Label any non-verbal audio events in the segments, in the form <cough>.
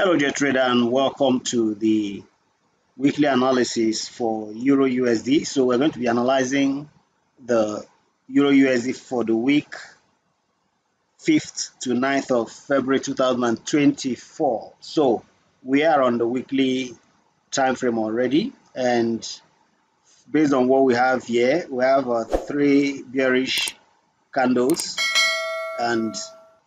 Hello, dear Trader, and welcome to the weekly analysis for Euro USD. So we're going to be analyzing the Euro USD for the week 5th to 9th of February 2024. So we are on the weekly time frame already, and based on what we have here, we have uh, three bearish candles and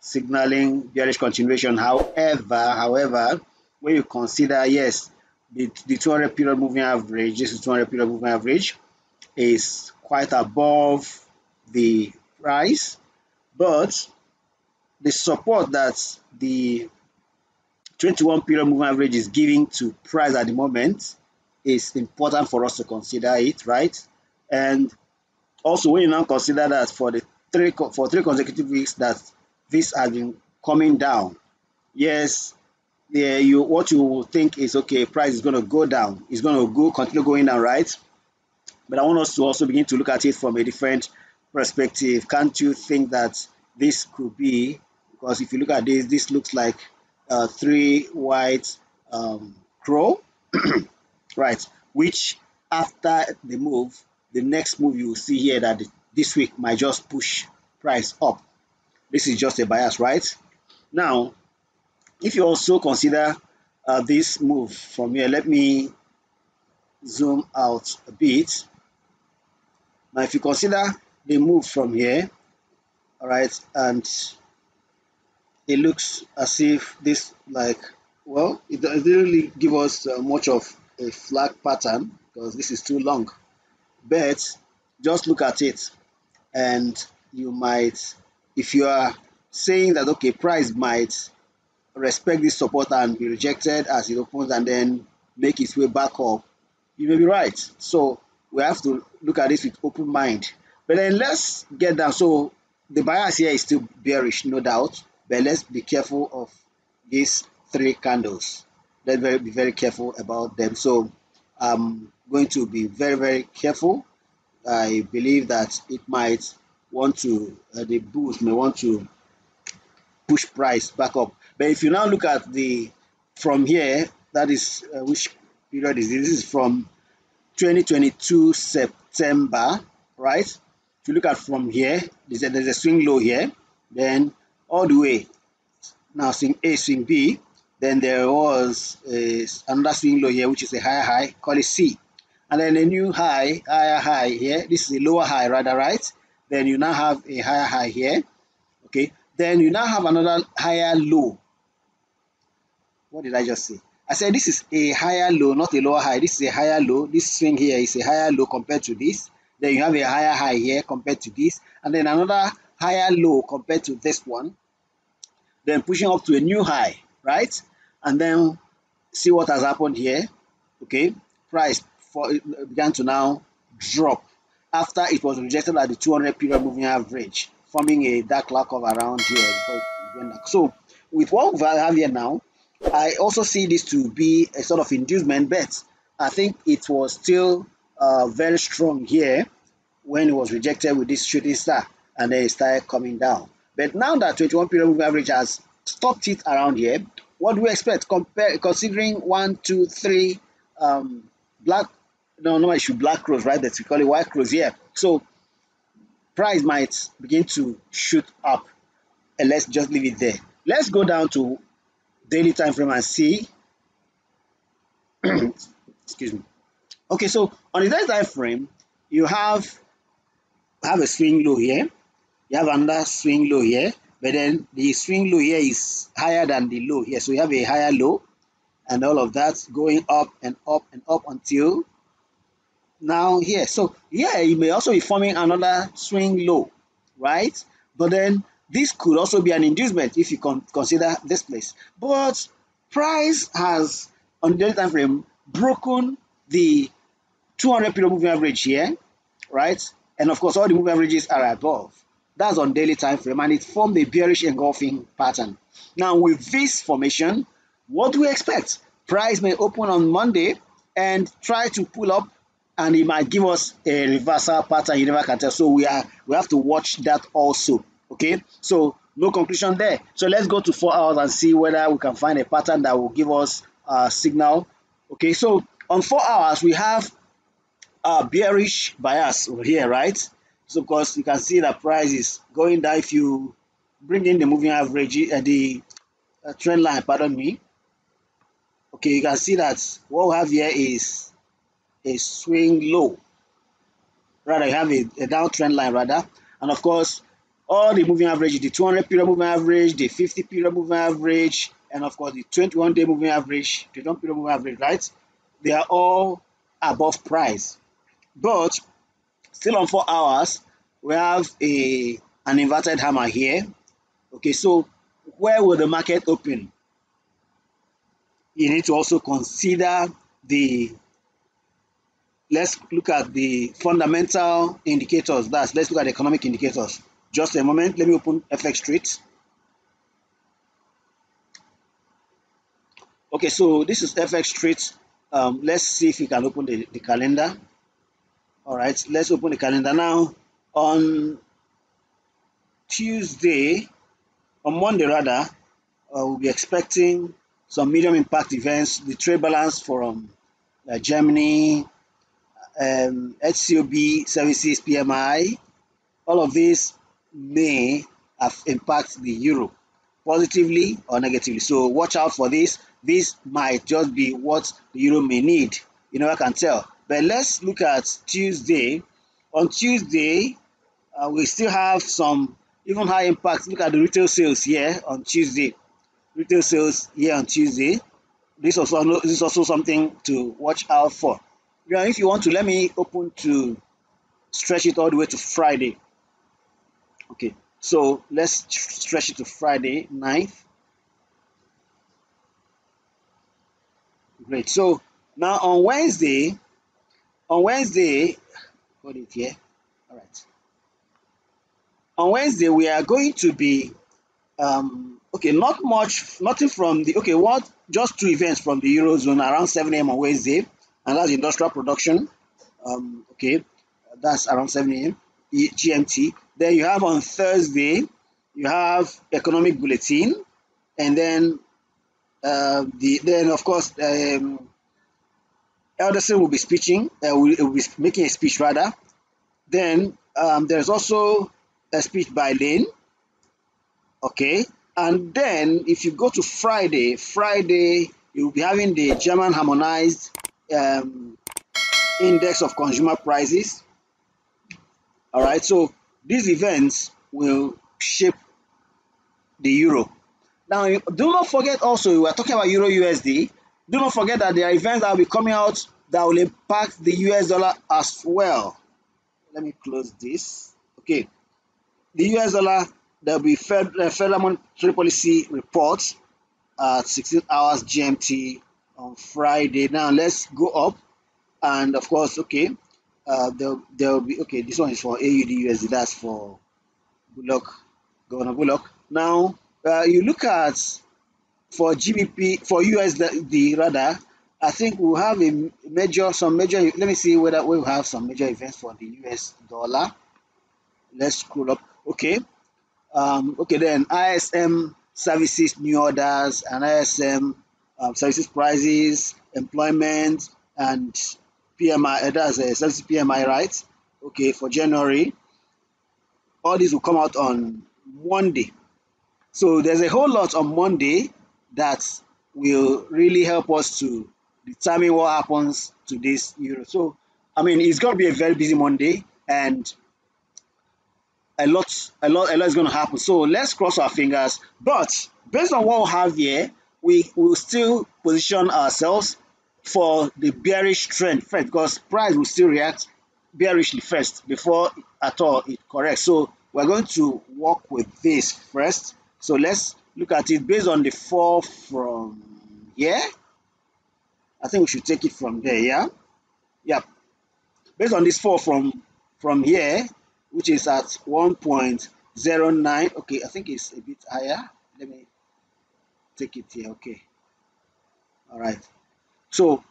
signaling bearish continuation. However, however, when you consider, yes, the, the 200 period moving average, this is 200 period moving average, is quite above the price, but the support that the 21 period moving average is giving to price at the moment is important for us to consider it, right? And also when you now consider that for the three for three consecutive weeks that this has been coming down. Yes, yeah, you what you think is okay, price is going to go down. It's going to go continue going down, right? But I want us to also begin to look at it from a different perspective. Can't you think that this could be because if you look at this, this looks like uh, three white um, crow, <clears throat> right? Which after the move, the next move you see here that this week might just push price up this is just a bias, right? Now, if you also consider uh, this move from here, let me zoom out a bit. Now, if you consider the move from here, all right, and it looks as if this like, well, it doesn't really give us uh, much of a flag pattern because this is too long. But just look at it and you might if you are saying that okay price might respect this support and be rejected as it opens and then make its way back up you may be right. So we have to look at this with open mind. But then let's get down. So the bias here is still bearish no doubt. But let's be careful of these three candles. Let's be very careful about them. So i'm going to be very very careful. I believe that it might want to, uh, the bulls may want to push price back up. But if you now look at the, from here, that is, uh, which period is this? This is from 2022 September, right? If you look at from here, there's a, there's a swing low here, then all the way, now swing A, swing B, then there was a, another swing low here, which is a higher high, call it C. And then a new high, higher high here, this is a lower high rather, right? Then you now have a higher high here okay? Then you now have another higher low. What did I just say? I said this is a higher low not a lower high. This is a higher low. This swing here is a higher low compared to this. Then you have a higher high here compared to this. And then another higher low compared to this one. Then pushing up to a new high right? And then see what has happened here okay? Price for began to now drop after it was rejected at the 200 period moving average, forming a dark cloud of around here. So with what we have here now, I also see this to be a sort of inducement bet. I think it was still uh, very strong here when it was rejected with this shooting star and then it started coming down. But now that 21 period moving average has stopped it around here, what do we expect? Compare, considering one, two, three um, black no, no, should black crows, right? That we call it white crows Yeah. So price might begin to shoot up. And let's just leave it there. Let's go down to daily time frame and see. <clears throat> Excuse me. Okay, so on the daily time frame, you have have a swing low here. You have another swing low here, but then the swing low here is higher than the low here. So you have a higher low and all of that going up and up and up until now here. So yeah, you may also be forming another swing low, right? But then this could also be an inducement if you con consider this place. But price has on daily time frame broken the 200 period moving average here, right? And of course, all the moving averages are above. That's on daily time frame, and it formed a bearish engulfing pattern. Now, with this formation, what do we expect? Price may open on Monday and try to pull up and it might give us a reversal pattern you never can tell. So we are we have to watch that also. Okay, so no conclusion there. So let's go to four hours and see whether we can find a pattern that will give us a signal. Okay, so on four hours we have a bearish bias over here, right? So of course you can see the price is going down if you bring in the moving average, uh, the uh, trend line, pardon me. Okay, you can see that what we have here is a swing low. Rather, you have a, a downtrend line rather. And of course, all the moving average, the 200 period moving average, the 50 period moving average, and of course the 21 day moving average, the 21 period moving average, right? They are all above price. But still on four hours, we have a an inverted hammer here. Okay, so where will the market open? You need to also consider the let's look at the fundamental indicators. That's let's look at the economic indicators. Just a moment, let me open FX Street. Okay, so this is FX Street. Um, let's see if we can open the, the calendar. All right, let's open the calendar now. On Tuesday, on Monday rather, uh, we'll be expecting some medium impact events, the trade balance from uh, Germany, um, HCOB services PMI, all of these may have impact the euro positively or negatively. So watch out for this. This might just be what the euro may need. You know, I can tell. But let's look at Tuesday. On Tuesday, uh, we still have some even high impact. Look at the retail sales here on Tuesday. Retail sales here on Tuesday. This also this is also something to watch out for. Yeah, if you want to, let me open to stretch it all the way to Friday. Okay, so let's stretch it to Friday 9th. Great. So now on Wednesday, on Wednesday, hold it here. All right. On Wednesday, we are going to be um, okay, not much, nothing from the okay, what just two events from the Eurozone around 7 a.m. on Wednesday, and that's industrial production. Um, okay, that's around 7 a.m. GMT. Then you have on Thursday, you have economic bulletin, and then uh, the then of course um, Elderson will be speaking, uh, will, will, be making a speech rather. Then um, there's also a speech by Lane. Okay, and then if you go to Friday, Friday you'll be having the German harmonized um, index of consumer prices. All right, so these events will shape the euro. Now, do not forget also, we are talking about Euro USD. Do not forget that there are events that will be coming out that will impact the US dollar as well. Let me close this. Okay, the US dollar, there will be Fed, uh, Federal Monetary Policy report at 16 hours GMT on Friday. Now, let's go up. And of course, okay, uh, there, there will be, okay, this one is for AUD USD, that's for Bullock, Governor Bullock. Now, uh, you look at for GBP, for USD rather, I think we'll have a major, some major, let me see whether we'll have some major events for the US dollar. Let's scroll up. Okay. Um, okay, then ISM services new orders and ISM um, services prices, employment, and PMI, uh, that's a services PMI, right? Okay, for January. All these will come out on Monday. So there's a whole lot on Monday that will really help us to determine what happens to this euro. So, I mean, it's going to be a very busy Monday and a lot, a lot, a lot is going to happen. So let's cross our fingers. But based on what we have here, we will still position ourselves for the bearish trend first because price will still react bearishly first before at all it corrects. So we're going to work with this first. So let's look at it based on the fall from here. I think we should take it from there, yeah? Yeah. Based on this fall from from here, which is at 1.09. Okay, I think it's a bit higher. Let me take it here. Okay. All right. So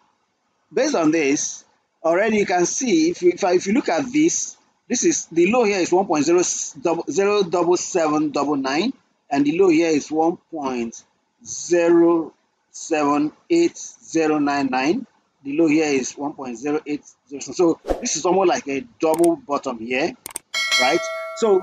based on this, already you can see if you, if, if you look at this, this is the low here is 1.07799 and the low here is 1.078099 the low here is 1.08 so this is almost like a double bottom here right so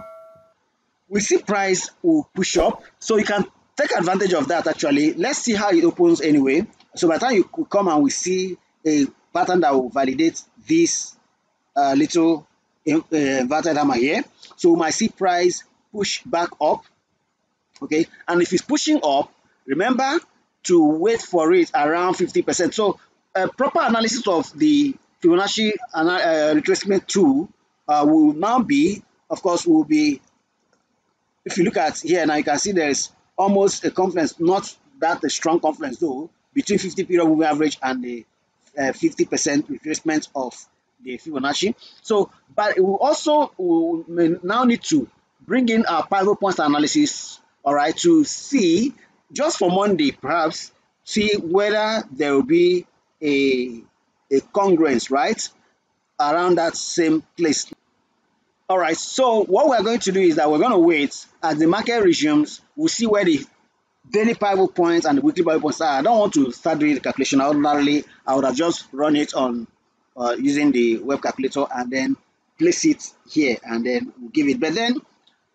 we see price will push up so you can take advantage of that actually. Let's see how it opens anyway. So by the time you come and we see a pattern that will validate this uh, little uh, inverted hammer here. So we might see price push back up okay? And if it's pushing up remember to wait for it around 50 percent. So a proper analysis of the Fibonacci uh, retracement tool uh, will now be of course will be if you look at here now you can see there's almost a confidence, not that a strong confidence though between 50 period moving average and the 50% uh, retracement of the Fibonacci. So, but we also we now need to bring in our pivot points analysis, all right, to see just for Monday, perhaps see whether there will be a a congruence, right, around that same place. All right, so what we're going to do is that we're going to wait as the market resumes. We'll see where the daily pivot points and the weekly pivot points are. I don't want to start doing the calculation. Ordinarily, I would have just run it on uh, using the web calculator and then place it here and then we'll give it. But then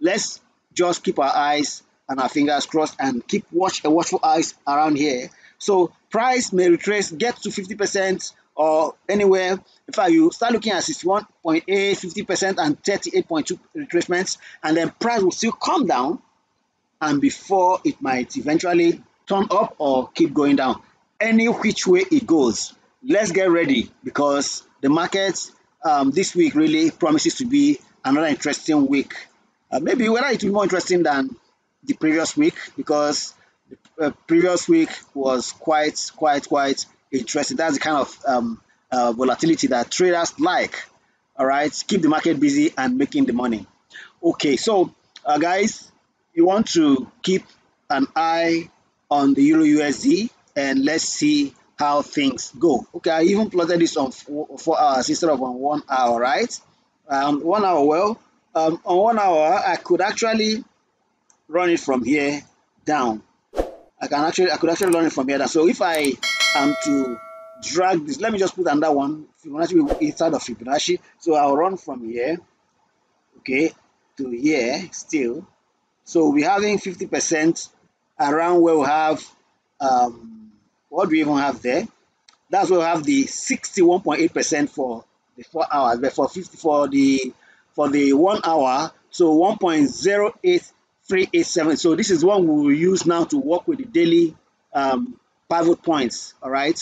let's just keep our eyes and our fingers crossed and keep watch a watchful eyes around here. So price may retrace, get to 50% or anywhere. In fact, you start looking at 61.8, 50% and 38.2 retracements, and then price will still come down and before it might eventually turn up or keep going down. Any which way it goes, let's get ready because the market um, this week really promises to be another interesting week. Uh, maybe whether it will be more interesting than the previous week because the uh, previous week was quite, quite, quite interesting. That's the kind of um, uh, volatility that traders like. All right, keep the market busy and making the money. Okay, so uh, guys, you want to keep an eye on the Euro USD and let's see how things go. Okay, I even plotted this on four, four hours instead of on one hour, right? Um, one hour, well, um, on one hour, I could actually run it from here down. I can actually, I could actually run it from here down. So if I am to drag this, let me just put another one, Fibonacci inside of Fibonacci. So I'll run from here, okay, to here still. So we're having 50% around where we have um, what do we even have there? That's where we have the 61.8% for the four hours, but for 50 for the for the one hour, so 1.08387. So this is one we will use now to work with the daily um, pivot points. All right.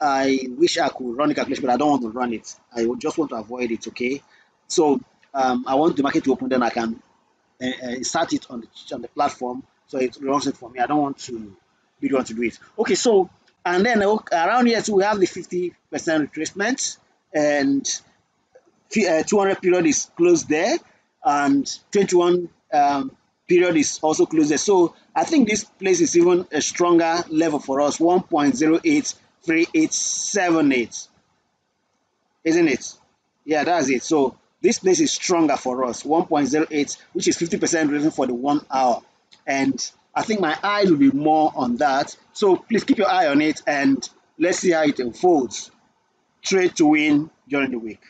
I wish I could run the calculation, but I don't want to run it. I just want to avoid it. Okay. So um, I want the market to open, then I can uh, uh, start it on the on the platform. So it runs it for me. I don't want to be the one to do it. Okay. So and then around here, we have the 50% retracement and uh, 200 period is closed there and 21 um, period is also closed. So I think this place is even a stronger level for us, 1.083878, isn't it? Yeah, that's it. So this place is stronger for us, 1.08, which is 50% reason for the one hour. And I think my eyes will be more on that. So please keep your eye on it and let's see how it unfolds. Trade to win during the week.